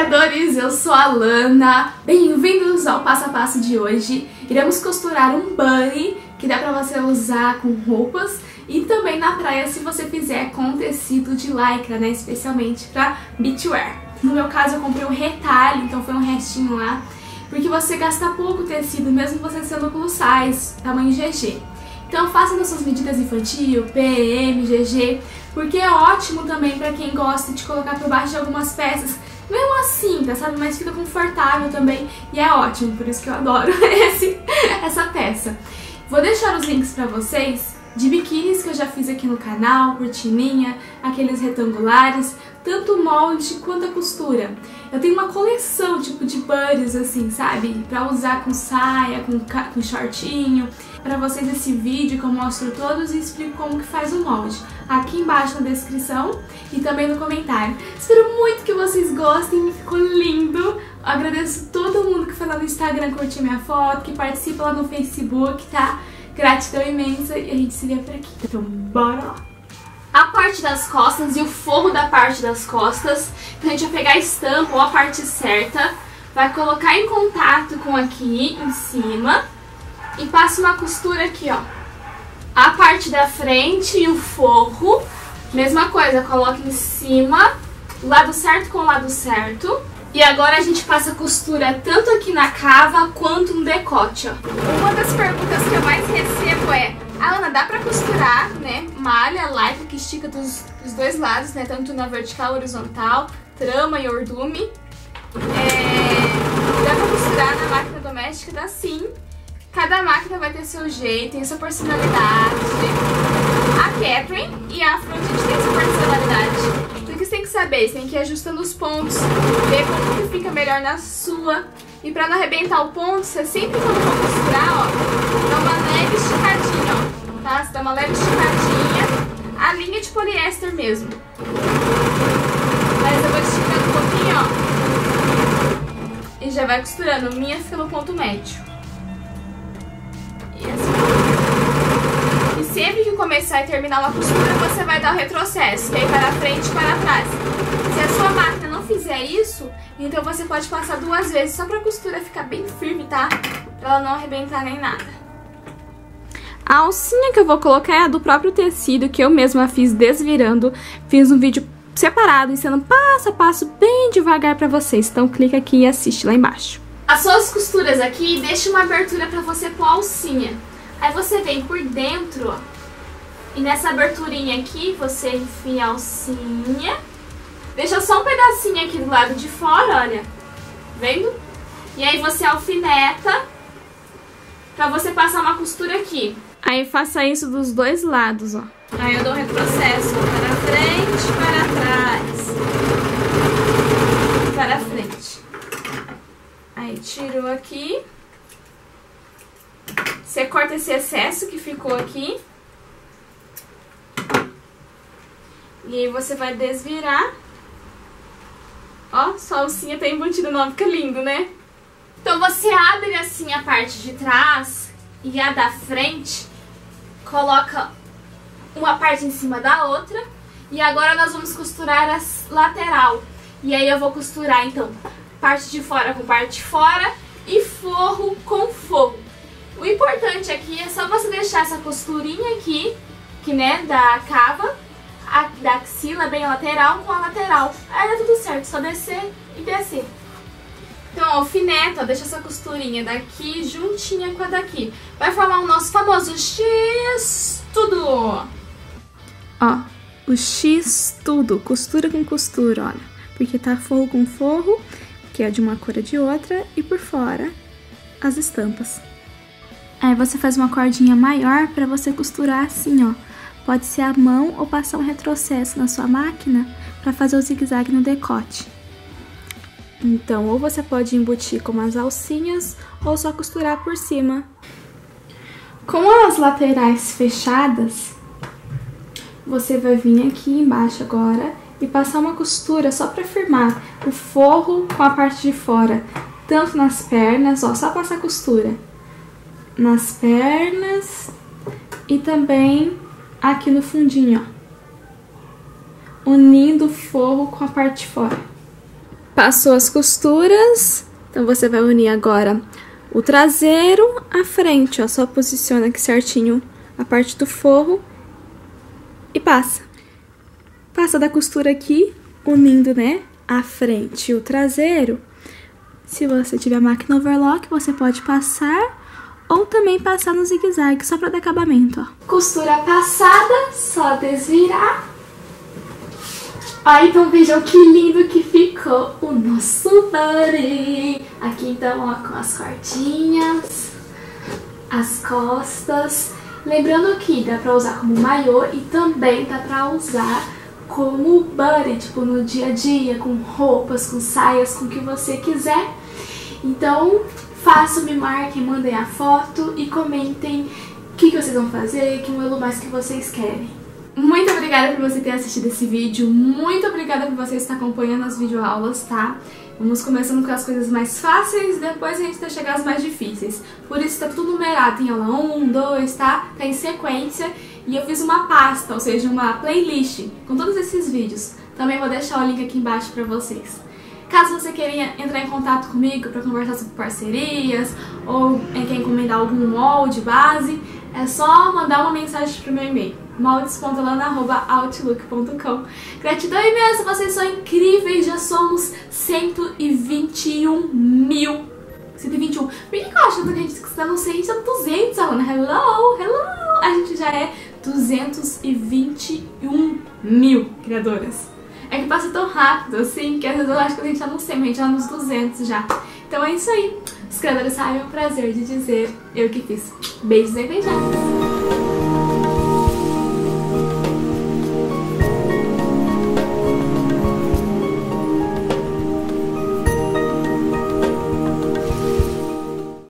criadores, eu sou a Lana. Bem-vindos ao passo a passo de hoje. Iremos costurar um bunny que dá pra você usar com roupas e também na praia se você fizer com tecido de lycra, né, especialmente pra beachwear. No meu caso eu comprei um retalho, então foi um restinho lá, porque você gasta pouco tecido mesmo você sendo plus size, tamanho GG. Então faça nas suas medidas infantil, PM, GG, porque é ótimo também para quem gosta de colocar por baixo de algumas peças, mesmo assim, tá, sabe? Mas fica confortável também e é ótimo, por isso que eu adoro esse, essa peça. Vou deixar os links para vocês de biquínis que eu já fiz aqui no canal, cortininha, aqueles retangulares, tanto o molde quanto a costura. Eu tenho uma coleção tipo de buddies assim, sabe? Pra usar com saia, com, com shortinho. Pra vocês esse vídeo que eu mostro todos e explico como que faz o molde. Aqui embaixo na descrição e também no comentário. Espero muito que vocês gostem, ficou lindo. agradeço todo mundo que foi lá no Instagram curtir minha foto, que participa lá no Facebook, tá? Gratidão imensa e a gente se vê por aqui. Então bora lá! A parte das costas e o forro da parte das costas. Então a gente vai pegar a estampa ou a parte certa, vai colocar em contato com aqui em cima e passa uma costura aqui, ó. A parte da frente e o forro, mesma coisa, coloca em cima, lado certo com lado certo. E agora a gente passa costura tanto aqui na cava quanto no decote, ó. Uma das perguntas que eu mais recebo é a Ana, dá pra costurar, né, malha, lycra que estica dos, dos dois lados, né, tanto na vertical, horizontal, trama e ordume. É, dá pra costurar na máquina doméstica? Dá sim. Cada máquina vai ter seu jeito, tem sua personalidade. A Catherine e a Afro, a gente tem sua personalidade. Então o que você tem que saber? Você tem que ir ajustando os pontos, ver como que fica melhor na sua. E pra não arrebentar o ponto, você sempre quando for costurar, ó, Você dá uma leve esticadinha. A linha de poliéster mesmo. Mas eu vou esticando um pouquinho, ó. E já vai costurando. Minha fica no ponto médio. E assim. E sempre que começar e terminar uma costura, você vai dar o retrocesso. Que aí para frente e para trás. Se a sua máquina não fizer isso, então você pode passar duas vezes só pra costura ficar bem firme, tá? Pra ela não arrebentar nem nada. A alcinha que eu vou colocar é a do próprio tecido, que eu mesma fiz desvirando. Fiz um vídeo separado, ensinando passo a passo, bem devagar pra vocês. Então clica aqui e assiste lá embaixo. As suas costuras aqui, deixa uma abertura pra você pôr a alcinha. Aí você vem por dentro, ó. E nessa aberturinha aqui, você enfia a alcinha Deixa só um pedacinho aqui do lado de fora, olha. Vendo? E aí você alfineta pra você passar uma costura aqui. Aí faça isso dos dois lados, ó. Aí eu dou um retrocesso para frente, para trás. Para frente. Aí tirou aqui. Você corta esse excesso que ficou aqui. E aí você vai desvirar. Ó, sua alcinha tá embutida nova, fica lindo, né? Então você abre assim a parte de trás e a da frente, coloca uma parte em cima da outra e agora nós vamos costurar a lateral. E aí eu vou costurar então parte de fora com parte de fora e forro com forro. O importante aqui é só você deixar essa costurinha aqui, que né, da cava, a, da axila bem lateral com a lateral. Aí dá tudo certo, só descer e descer. Então, alfineta, deixa essa costurinha daqui juntinha com a daqui. Vai formar o nosso famoso X tudo. Ó, o X tudo, costura com costura, olha. Porque tá forro com forro, que é de uma cor e de outra, e por fora as estampas. Aí você faz uma cordinha maior pra você costurar assim, ó Pode ser a mão ou passar um retrocesso na sua máquina para fazer o zigue-zague no decote. Então, ou você pode embutir com umas alcinhas ou só costurar por cima. Com as laterais fechadas, você vai vir aqui embaixo agora e passar uma costura só para firmar o forro com a parte de fora, tanto nas pernas, ó, só passar costura nas pernas e também aqui no fundinho, ó. Unindo o forro com a parte de fora. Passou as costuras, então você vai unir agora o traseiro à frente, ó. Só posiciona aqui certinho a parte do forro e passa. Passa da costura aqui, unindo, né, a frente e o traseiro. Se você tiver máquina overlock, você pode passar ou também passar no zigue-zague, só para dar acabamento, ó. Costura passada, só desvirar. Ó, então vejam que lindo que ficou o nosso buddy. Aqui então, ó, com as cordinhas, as costas. Lembrando que dá pra usar como maiô e também dá pra usar como buddy, tipo no dia a dia, com roupas, com saias, com o que você quiser. Então, façam, me marquem, mandem a foto e comentem o que, que vocês vão fazer, que modelo mais que vocês querem. Muito obrigada por você ter assistido esse vídeo, muito obrigada por você estar acompanhando as videoaulas, tá? Vamos começando com as coisas mais fáceis, depois a gente vai chegar às mais difíceis. Por isso tá tudo numerado, tem aula 1, 2, tá? Tá em sequência. E eu fiz uma pasta, ou seja, uma playlist com todos esses vídeos. Também vou deixar o link aqui embaixo pra vocês. Caso você queira entrar em contato comigo para conversar sobre parcerias ou quer encomendar algum molde, base, é só mandar uma mensagem pro meu e-mail moldes.lana.outlook.com Gratidão imensa, vocês são incríveis, já somos 121 mil 121. Por que eu acho que a gente está no 100, está no 200, Alana? Hello, hello! A gente já é 221 mil criadoras. É que passa tão rápido, assim, que às vezes eu acho que a gente tá no 100, a gente tá nos 200 já. Então é isso aí. Os criadores sabem o prazer de dizer eu que fiz. Beijos e beijadas.